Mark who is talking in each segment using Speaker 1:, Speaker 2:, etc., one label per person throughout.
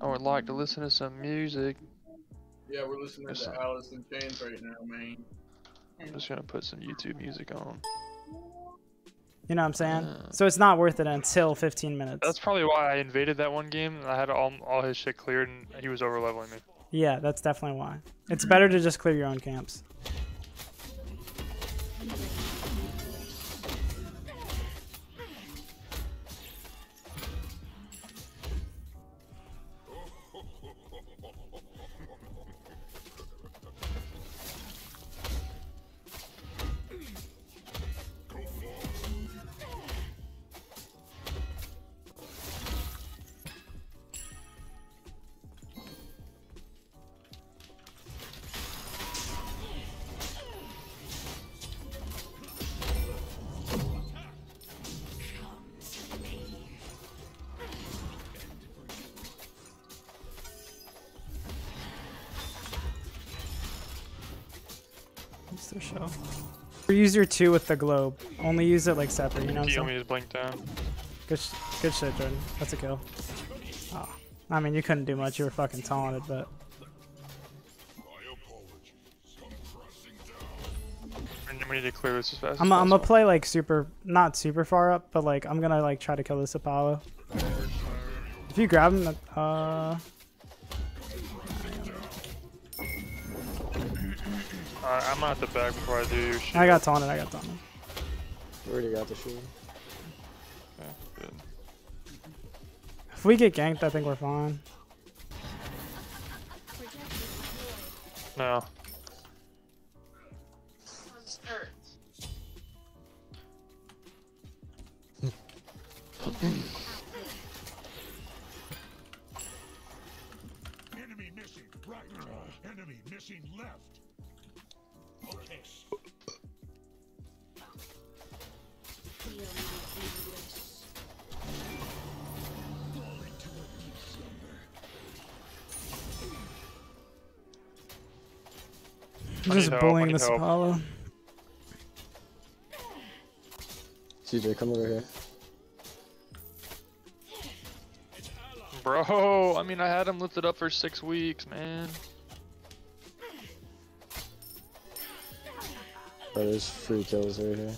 Speaker 1: I would like to listen to some music.
Speaker 2: Yeah, we're listening
Speaker 1: Yes,
Speaker 2: to
Speaker 1: sir.
Speaker 2: Alice in Chains right now, man.
Speaker 1: I'm just gonna put some YouTube music on.
Speaker 3: You know what I'm saying?
Speaker 1: Yeah.
Speaker 3: So it's not worth it until 15 minutes.
Speaker 1: That's probably why I invaded that one game. I had all all his shit cleared, and he was over leveling me.
Speaker 3: Yeah, that's definitely why. It's better to just clear your own camps. What's their show? Use your two with the globe. Only use it like separate. You know what I'm saying?
Speaker 1: only just blinked down.
Speaker 3: Good, good shit, Jordan. That's a kill. Oh. I mean, you couldn't do much. You were fucking talented, but
Speaker 1: We need to clear this as fast
Speaker 3: I'm gonna play like super, not super far up, but like I'm gonna like try to kill this Apollo. If you grab him, uh,
Speaker 1: Alright, I'm at the back before I do your shit.
Speaker 3: I got taunted. I got taunted.
Speaker 4: We already got the shield.
Speaker 1: Okay, good.
Speaker 3: If we get ganked, I think we're fine.
Speaker 1: No.
Speaker 3: I'm just
Speaker 1: help,
Speaker 3: bullying this
Speaker 1: help.
Speaker 3: Apollo.
Speaker 4: CJ, come over here.
Speaker 1: Bro, I mean, I had him lifted up for six weeks, man.
Speaker 4: Bro, there's free kills right here.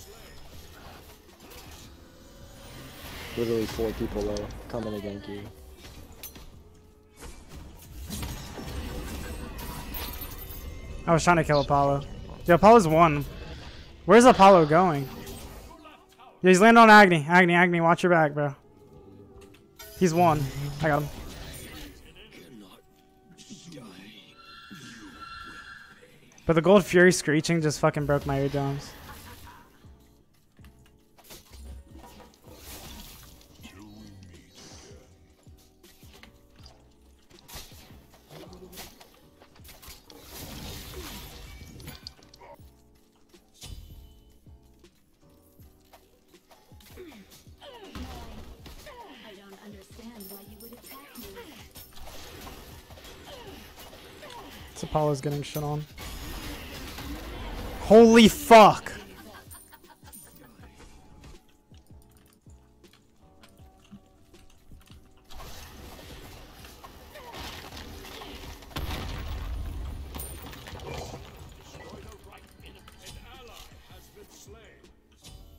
Speaker 4: Literally four people low. Coming to gank you.
Speaker 3: I was trying to kill Apollo. Yeah, Apollo's one. Where's Apollo going? Yeah, he's landing on Agni. Agni, Agni, watch your back, bro. He's one. I got him. But the Gold Fury screeching just fucking broke my eardrums. This Apollo's getting shit on. Holy fuck!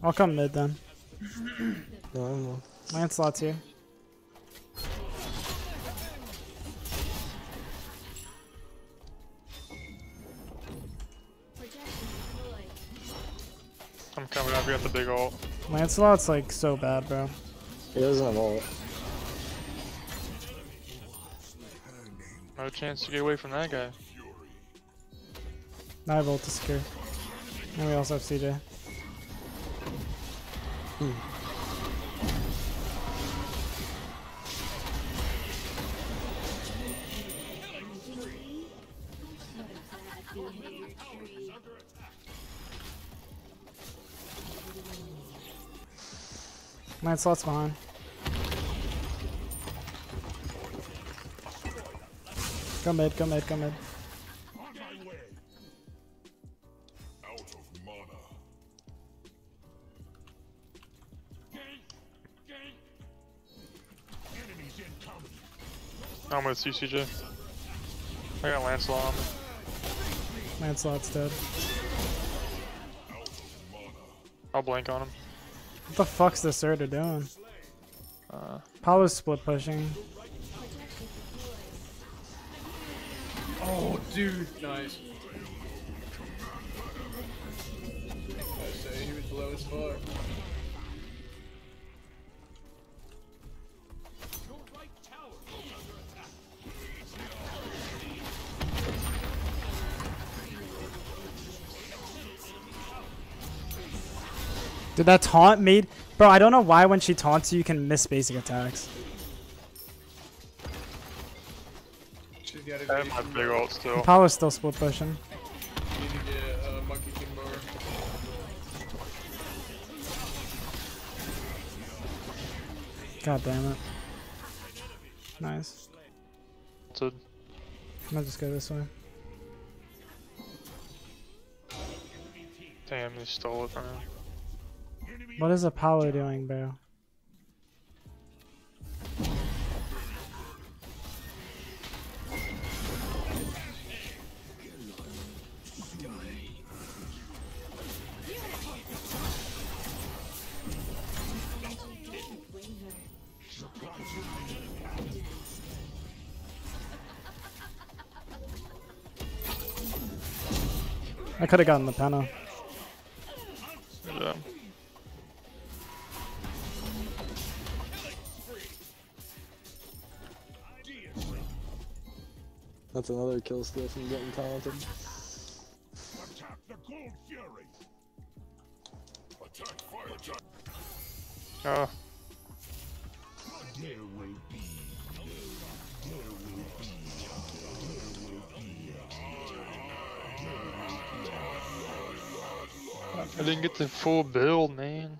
Speaker 3: I'll come mid then.
Speaker 4: No, I'm not.
Speaker 3: Lancelot's here.
Speaker 1: I'm coming up. We got the big ult.
Speaker 3: Lancelot's like so bad, bro.
Speaker 4: He doesn't have ult.
Speaker 1: No chance to get away from that guy.
Speaker 3: Now I have ult to secure. And we also have CJ. Hmm. Lancelot's behind. Go mid, go mid, go mid.
Speaker 5: On my way. Out of mana. Gank! Gank! Enemies incoming.
Speaker 1: I'm with CCJ. I got Lancelot on me.
Speaker 3: Lancelot's dead.
Speaker 1: I'll blank on him.
Speaker 3: What the fuck's this Serqet doing?
Speaker 1: Uh,
Speaker 3: Apollo's split pushing.
Speaker 2: Oh, dude, nice. I say he was low as fuck.
Speaker 3: Did that taunt made... Bro, I don't know why when she taunts you, you can miss basic attacks.
Speaker 2: She's got
Speaker 1: I have my big ult still.
Speaker 3: Apollo's still split pushing.
Speaker 2: you need to get Monkey King bar.
Speaker 3: God damn it. Nice.
Speaker 1: So,
Speaker 3: I'll just go this way.
Speaker 1: damn, they stole it from him.
Speaker 3: What is Apollo doing, bro? I could have gotten the penta.
Speaker 1: Good
Speaker 4: That's another kill steal from getting talented.
Speaker 5: Attack the Gold Fury. Attack fire.
Speaker 1: Oh.
Speaker 5: There will be.
Speaker 1: I didn't get the full build, man.